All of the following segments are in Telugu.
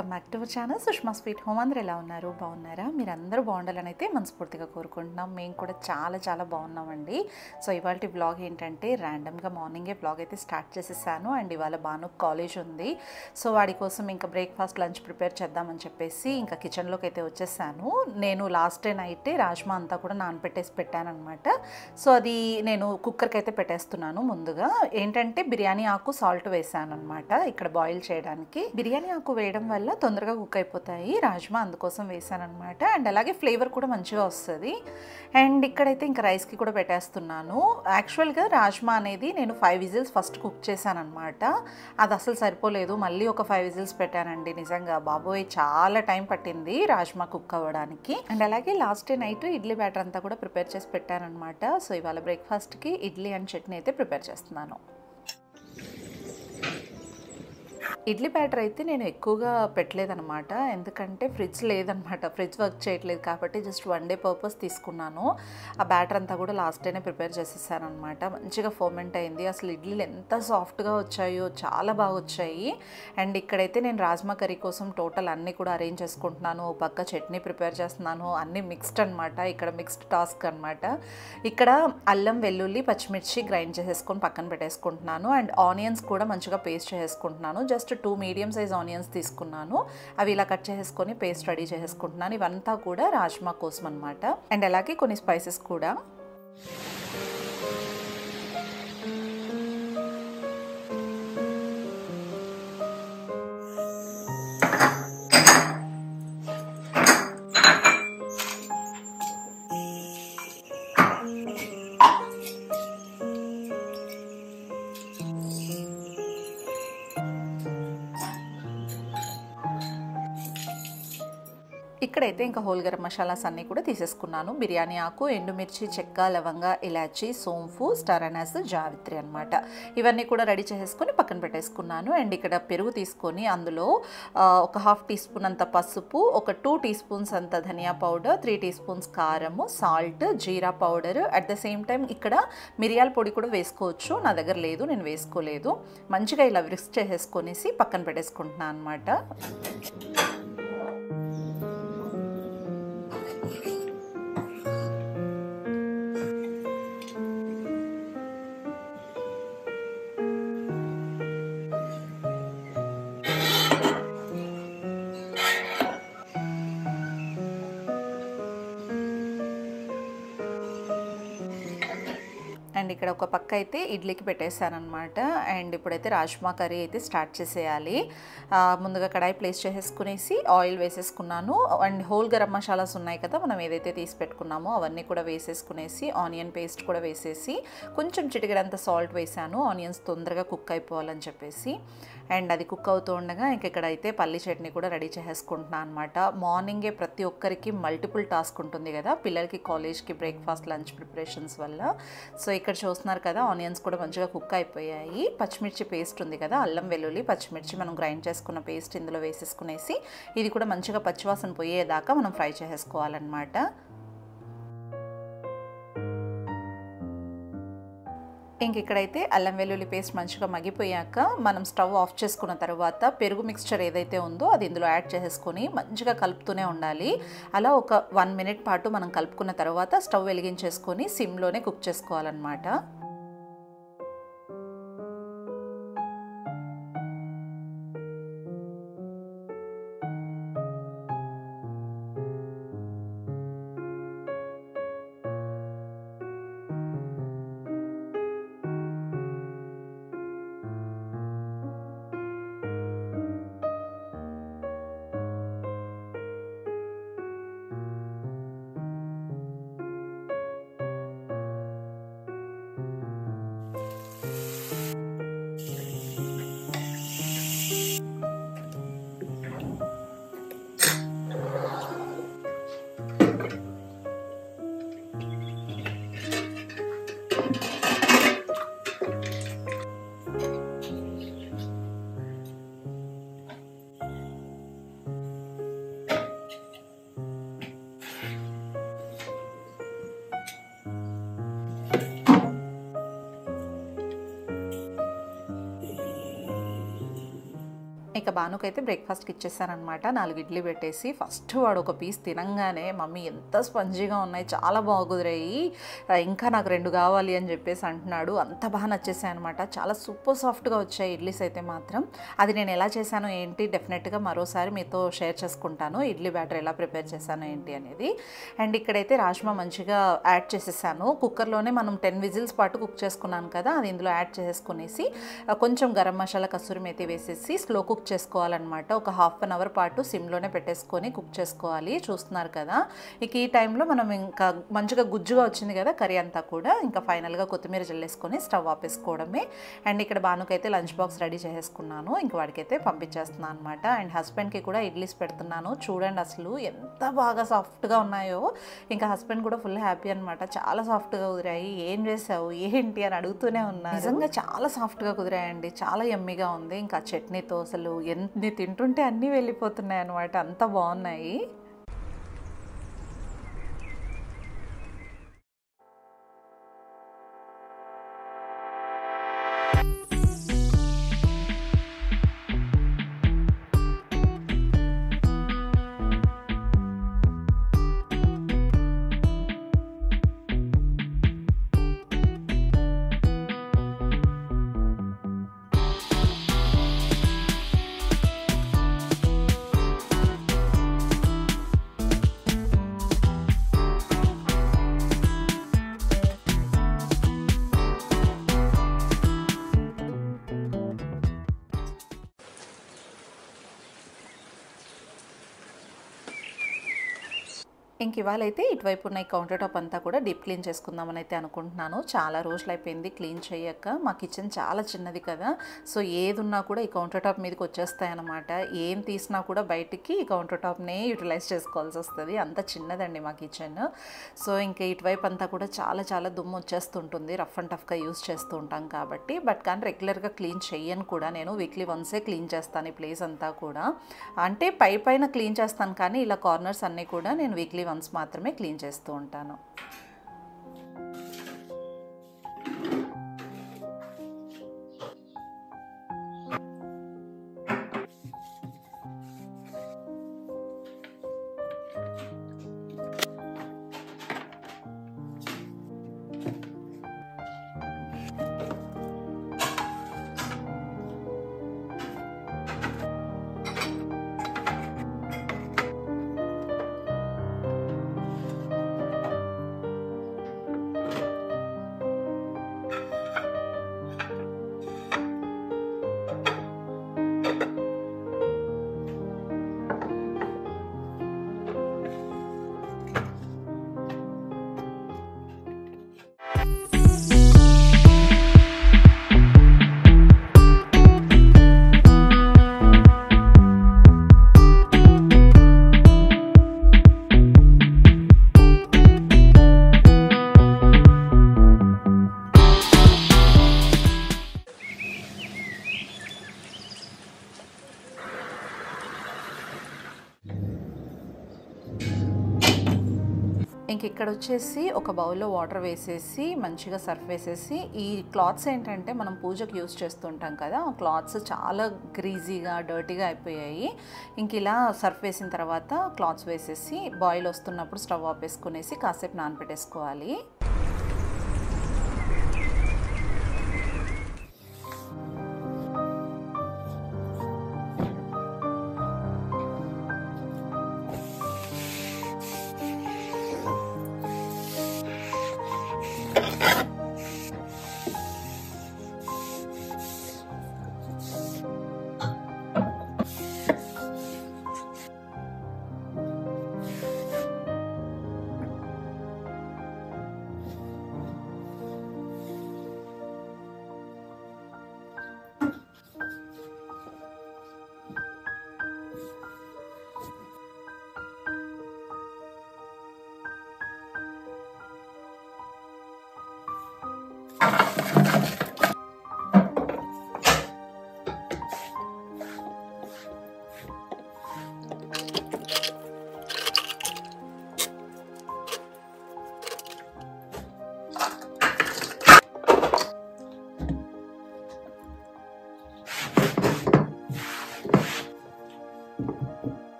Welcome back to our channel. Sushma sweet home. అందరూ ఎలా ఉన్నారు? బాగున్నారా? మీరు అందరూ బాగుండాలని అయితే మనస్ఫూర్తిగా కోరుకుంటున్నాం. మేము కూడా చాలా చాలా బాగున్నామండి. సో ఇవాళ బ్లాగ్ ఏంటంటే ర్యాండమ్గా మార్నింగే బ్లాగ్ అయితే స్టార్ట్ చేసేసాను. అండ్ ఇవాళ బాను కాలేజ్ ఉంది. సో వాడి కోసం ఇంకా బ్రేక్ఫాస్ట్ లంచ్ ప్రిపేర్ చేద్దామని చెప్పేసి ఇంకా కిచెన్లోకి అయితే వచ్చేసాను. నేను లాస్ట్ డే నైట్ రాజ్మా అంతా కూడా నానబెట్టేసి పెట్టానమాట సో అది నేను కుక్కర్కి అయితే పెట్టేస్తున్నాను ముందుగా. ఏంటంటే బిర్యానీ ఆకు సాల్ట్ వేసాను అనమాట ఇక్కడ బాయిల్ చేయడానికి. బిర్యానీ ఆకు వేయడం వల్ల తొందరగా కుక్ అయిపోతాయి. రాజ్మా అందుకోసం వేసాను అనమాట అండ్ అలాగే ఫ్లేవర్ కూడా మంచిగా వస్తుంది. అండ్ ఇక్కడైతే ఇంకా రైస్కి కూడా పెట్టేస్తున్నాను. యాక్చువల్గా రాజ్మా అనేది నేను ఫైవ్ విజిల్స్ ఫస్ట్ కుక్ చేశాను అనమాట అది అసలు సరిపోలేదు. మళ్ళీ ఒక ఫైవ్ విజిల్స్ పెట్టానండి. నిజంగా బాబోయ్ చాలా టైం పట్టింది రాజ్మా కుక్ అవ్వడానికి. అండ్ అలాగే last day night idli batter అంతా కూడా ప్రిపేర్ చేసి పెట్టానమాట సో ఇవాళ బ్రేక్ఫాస్ట్కి ఇడ్లీ అండ్ చట్నీ అయితే ప్రిపేర్ చేస్తున్నాను. ఇడ్లీ బ్యాటర్ అయితే నేను ఎక్కువగా పెట్టలేదనమాట ఎందుకంటే ఫ్రిడ్జ్ లేదనమాట ఫ్రిడ్జ్ వర్క్ చేయట్లేదు కాబట్టి జస్ట్ వన్ డే పర్పస్ తీసుకున్నాను. ఆ బ్యాటర్ అంతా కూడా లాస్ట్ డేనే ప్రిపేర్ చేసేసానమాట మంచిగా ఫోమెంట్ అయింది. అసలు ఇడ్లీలు ఎంత సాఫ్ట్గా వచ్చాయో చాలా బాగా వచ్చాయి. అండ్ ఇక్కడైతే నేను రాజ్మా కర్రీ కోసం టోటల్ అన్నీ కూడా అరేంజ్ చేసుకుంటున్నాను. ఓ పక్క చట్నీ ప్రిపేర్ చేస్తున్నాను. అన్నీ మిక్స్డ్ అనమాట ఇక్కడ మిక్స్డ్ టాస్క్ అనమాట ఇక్కడ అల్లం వెల్లుల్లి పచ్చిమిర్చి గ్రైండ్ చేసేసుకొని పక్కన పెట్టేసుకుంటున్నాను. అండ్ ఆనియన్స్ కూడా మంచిగా పేస్ట్ చేసుకుంటున్నాను just two medium size onions తీసుకున్నాను. అవి ఇలా కట్ చేసుకొని పేస్ట్ రెడీ చేసుకుంటున్నాను ఇవంతా కూడా రాజ్మా కోసం అనమాట అండ్ అలాగే కొన్ని స్పైసెస్ కూడా. ఇక్కడైతే ఇంకా హోల్ గరం మసాలాస్ అన్నీ కూడా తీసేసుకున్నాను. బిర్యానీ ఆకు ఎండుమిర్చి చెక్క లవంగ ఇలాచి సోంపు స్టరనస్ జావిత్రి అనమాట ఇవన్నీ కూడా రెడీ చేసేసుకొని పక్కన పెట్టేసుకున్నాను. అండ్ ఇక్కడ పెరుగు తీసుకొని అందులో ఒక హాఫ్ టీ స్పూన్ అంత పసుపు ఒక టూ టీ స్పూన్స్ అంత ధనియా పౌడర్ త్రీ టీ స్పూన్స్ కారము salt jeera powder. At the same time ఇక్కడ మిరియాల పొడి కూడా వేసుకోవచ్చు. నా దగ్గర లేదు నేను వేసుకోలేదు. మంచిగా ఇలా విక్స్ చేసేసుకొనేసి పక్కన పెట్టేసుకుంటున్నాను అనమాట ఇక్కడ ఒక పక్క అయితే ఇడ్లీకి పెట్టేశానమాట అండ్ ఇప్పుడైతే రాజ్మా కర్రీ అయితే స్టార్ట్ చేసేయాలి. ముందుగా కడాయి ప్లేస్ చేసేసుకునేసి ఆయిల్ వేసేసుకున్నాను. అండ్ హోల్ గరం మసాలాస్ ఉన్నాయి కదా మనం ఏదైతే తీసి పెట్టుకున్నామో అవన్నీ కూడా వేసేసుకునేసి ఆనియన్ పేస్ట్ కూడా వేసేసి కొంచెం చిటికడంత సాల్ట్ వేసాను. ఆనియన్స్ తొందరగా కుక్ అయిపోవాలని చెప్పేసి. అండ్ అది కుక్ అవుతూ ఉండగా ఇంక పల్లి చట్నీ కూడా రెడీ చేసేసుకుంటున్నాను అనమాట మార్నింగే ప్రతి ఒక్కరికి మల్టిపుల్ టాస్క్ ఉంటుంది కదా పిల్లలకి కాలేజ్కి బ్రేక్ఫాస్ట్ లంచ్ ప్రిపరేషన్స్ వల్ల. సో ఇక్కడ చూస్తున్నారు కదా ఆనియన్స్ కూడా మంచిగా కుక్ అయిపోయాయి. పచ్చిమిర్చి పేస్ట్ ఉంది కదా అల్లం వెల్లుల్లి పచ్చిమిర్చి మనం గ్రైండ్ చేసుకున్న పేస్ట్ ఇందులో వేసేసుకునేసి ఇది కూడా మంచిగా పచ్చివాసన పోయేదాకా మనం ఫ్రై చేసేసుకోవాలన్నమాట. ఇంక ఇక్కడైతే అల్లం వెల్లుల్లి పేస్ట్ మంచిగా మగ్గిపోయాక మనం స్టవ్ ఆఫ్ చేసుకున్న తర్వాత పెరుగు మిక్స్చర్ ఏదైతే ఉందో అది ఇందులో యాడ్ చేసేసుకొని మంచిగా కలుపుతూనే ఉండాలి. అలా ఒక వన్ మినిట్ పాటు మనం కలుపుకున్న తర్వాత స్టవ్ వెలిగించేసుకొని సిమ్లోనే కుక్ చేసుకోవాలన్నమాట. ఇక బానుకైతే బ్రేక్ఫాస్ట్కి ఇచ్చేసానమాట నాలుగు ఇడ్లీ పెట్టేసి ఫస్ట్ వాడు ఒక పీస్ తినంగానే మమ్మీ ఎంత స్పంజీగా ఉన్నాయి చాలా బాగుదిరాయి ఇంకా నాకు రెండు కావాలి అని చెప్పేసి అంటున్నాడు. అంత బాగా నచ్చేసాయి అనమాట చాలా సూపర్ సాఫ్ట్గా వచ్చాయి ఇడ్లీస్ అయితే మాత్రం. అది నేను ఎలా చేశాను ఏంటి డెఫినెట్గా మరోసారి మీతో షేర్ చేసుకుంటాను. ఇడ్లీ బ్యాటర్ ఎలా ప్రిపేర్ చేశాను ఏంటి అనేది. అండ్ ఇక్కడైతే రాజ్మా మంచిగా యాడ్ చేసేసాను. కుక్కర్లోనే మనం టెన్ విజిల్స్ పాటు కుక్ చేసుకున్నాను కదా అది ఇందులో యాడ్ చేసుకునేసి కొంచెం గరం మసాలా కసూరి మేతి వేసేసి స్లో కుక్ కుక్ చేసుకోవాలన్నమాట. ఒక హాఫ్ అన్ అవర్ పాటు సిమ్లోనే పెట్టేసుకొని కుక్ చేసుకోవాలి. చూస్తున్నారు కదా. ఇక ఈ టైంలో మనం ఇంకా మంచిగా గుజ్జుగా వచ్చింది కదా కర్రీ అంతా కూడా. ఇంకా ఫైనల్గా కొత్తిమీర జల్లేసుకొని స్టవ్ ఆపేసుకోవడమే. అండ్ ఇక్కడ బానుకైతే లంచ్ బాక్స్ రెడీ చేసేసుకున్నాను. ఇంక వాడికైతే పంపించేస్తున్నాను అనమాట అండ్ హస్బెండ్కి కూడా ఇడ్లీస్ పెడుతున్నాను. చూడండి అసలు ఎంత బాగా సాఫ్ట్గా ఉన్నాయో. ఇంకా హస్బెండ్ కూడా ఫుల్ హ్యాపీ అనమాట చాలా సాఫ్ట్గా కుదిరాయి. ఏం చేసావు? ఏంటి అని అడుగుతూనే ఉన్నా నిజంగా చాలా సాఫ్ట్గా కుదిరాయండి. చాలా ఎమ్మిగా ఉంది. ఇంకా చట్నీతో అసలు ఎన్ని తింటుంటే అన్నీ వెళ్ళిపోతున్నాయి అనమాట అంత బాగున్నాయి. ఇంక ఇవాళ అయితే ఇటువైపు ఉన్న ఈ కౌంటర్ టాప్ అంతా కూడా డీప్ క్లీన్ చేసుకుందామని అయితే అనుకుంటున్నాను. చాలా రోజులు అయిపోయింది క్లీన్ చేయక. మా కిచెన్ చాలా చిన్నది కదా. సో ఏదున్నా కూడా ఈ కౌంటర్ టాప్ మీదకి వచ్చేస్తాయి అనమాట ఏం తీసినా కూడా బయటికి ఈ కౌంటర్ టాప్నే యూటిలైజ్ చేసుకోవాల్సి వస్తుంది. అంత చిన్నదండి మా కిచెన్ సో ఇంకా ఇటువైపు అంతా కూడా చాలా చాలా దుమ్ము వచ్చేస్తుంటుంది. రఫ్ అండ్ టఫ్గా యూస్ చేస్తూ ఉంటాం కాబట్టి. బట్ కానీ రెగ్యులర్గా క్లీన్ చేయను కూడా నేను. వీక్లీ వన్సే క్లీన్ చేస్తాను ఈ ప్లేస్ అంతా కూడా. అంటే పై పైన క్లీన్ చేస్తాను కానీ ఇలా కార్నర్స్ అన్నీ కూడా నేను వీక్లీ వన్స్ మాత్రమే క్లీన్ చేస్తూ ఉంటాను. వచ్చేసి ఒక బౌల్లో వాటర్ వేసేసి మంచిగా సర్ఫ్ వేసేసి ఈ క్లాత్స్ ఏంటంటే మనం పూజకు యూస్ చేస్తుంటాం కదా క్లాత్స్ చాలా గ్రీజీగా డర్టీగా అయిపోయాయి. ఇంక ఇలా సర్ఫ్ వేసిన తర్వాత క్లాత్స్ వేసేసి బాయిల్ వస్తున్నప్పుడు స్టవ్ ఆపేసుకునేసి కాసేపు నానబెట్టేసుకోవాలి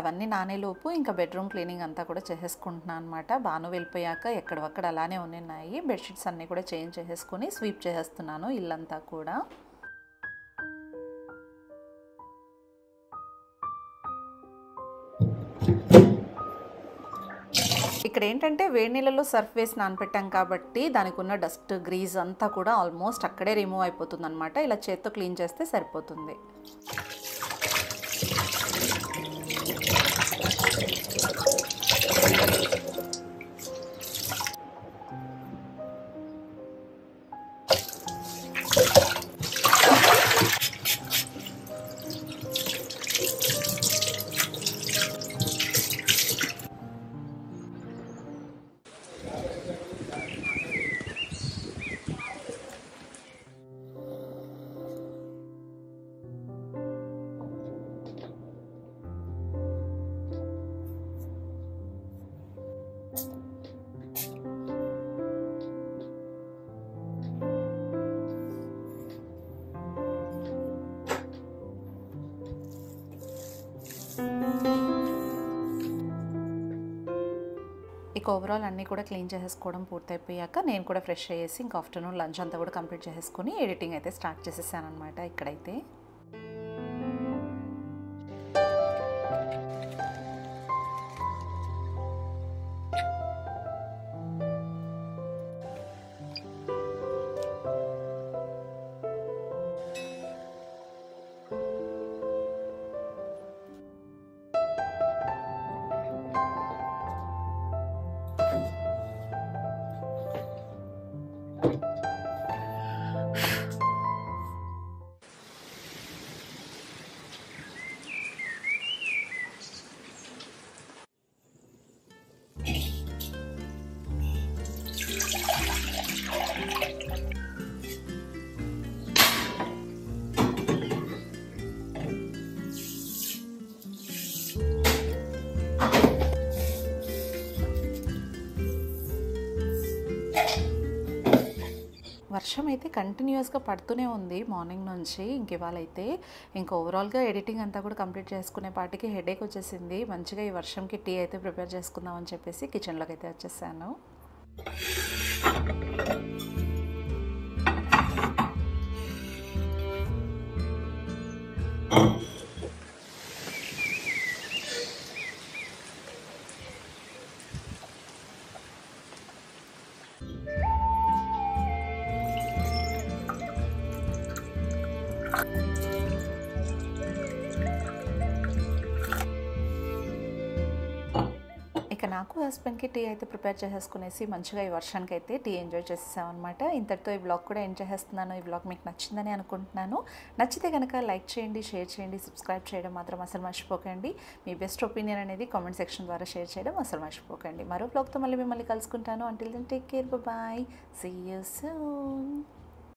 అవన్నీ నానేలోపు ఇంకా బెడ్రూమ్ క్లీనింగ్ అంతా కూడా చేసేసుకుంటున్నాను అనమాట బాను వెళ్ళిపోయాక ఎక్కడొక్కడ అలానే ఉన్నాయి బెడ్షీట్స్ అన్నీ కూడా చేంజ్ చేసేసుకుని స్వీప్ చేసేస్తున్నాను ఇల్లంతా కూడా. ఇక్కడ ఏంటంటే వేడి నీళ్ళలో సర్ఫ్ వేసి నానపెట్టాం కాబట్టి దానికి ఉన్న డస్ట్ గ్రీజ్ అంతా కూడా ఆల్మోస్ట్ అక్కడే రిమూవ్ అయిపోతుంది అనమాట ఇలా చేత్తో క్లీన్ చేస్తే సరిపోతుంది. ఇక ఓవరాల్ అన్నీ కూడా క్లీన్ చేసేసుకోవడం పూర్తయిపోయాక నేను కూడా ఫ్రెష్ అయ్యేసి ఇంకా ఆఫ్టర్నూన్ లంచ్ అంతా కూడా కంప్లీట్ చేసేసుకొని ఎడిటింగ్ అయితే స్టార్ట్ చేసేసాను అనమాట ఇక్కడైతే. వర్షం అయితే కంటిన్యూస్గా పడుతూనే ఉంది మార్నింగ్ నుంచి. ఇంక ఇవాళైతే ఇంక ఓవరాల్గా ఎడిటింగ్ అంతా కూడా కంప్లీట్ చేసుకునే పాటికి హెడేక్ వచ్చేసింది. మంచిగా ఈ వర్షంకి టీ అయితే ప్రిపేర్ చేసుకుందామని చెప్పేసి కిచెన్లోకి అయితే వచ్చేసాను. ఇక నాకు హస్బెండ్కి టీ అయితే ప్రిపేర్ చేసేసుకునేసి మంచిగా ఈ వర్షానికి అయితే టీ ఎంజాయ్ చేసేసామన్నమాట. ఇంతటితో ఈ బ్లాగ్ కూడా ఎంజాయ్ చేస్తున్నాను ఈ బ్లాగ్ మీకు నచ్చిందని అనుకుంటున్నాను. నచ్చితే కనుక లైక్ చేయండి షేర్ చేయండి సబ్స్క్రైబ్ చేయడం మాత్రం అసలు మర్చిపోకండి. మీ బెస్ట్ ఒపీనియన్ అనేది కామెంట్ సెక్షన్ ద్వారా షేర్ చేయడం అసలు మర్చిపోకండి. మరో బ్లాగ్తో మళ్ళీ మిమ్మల్ని కలుసుకుంటాను. Until then take care bye see you soon